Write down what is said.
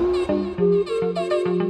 フフフフフ。